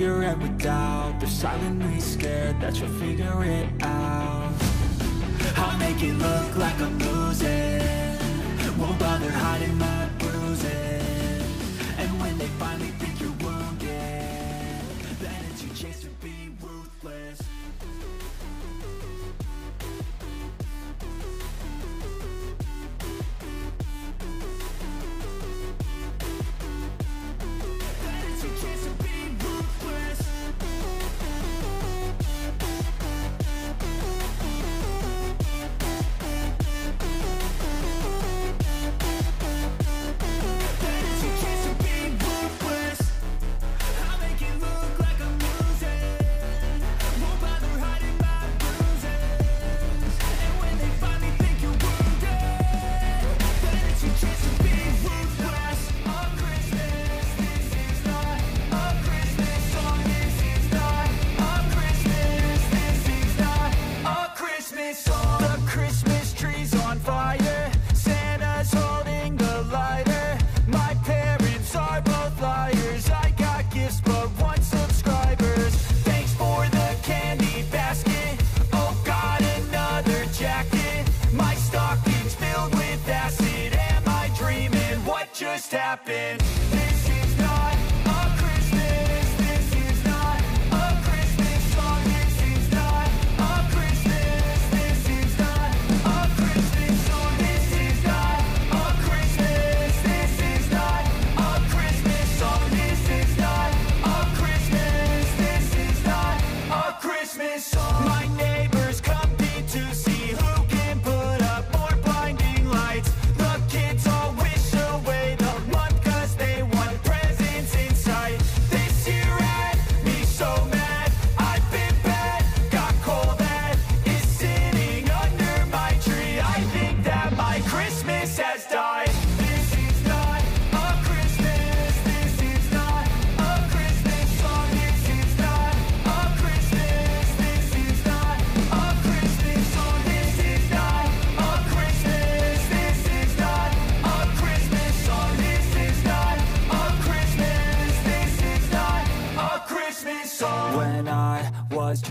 wanna fill with doubt They're silently scared that you'll figure it out. I'll make it look like I'm losing. Won't bother hiding my just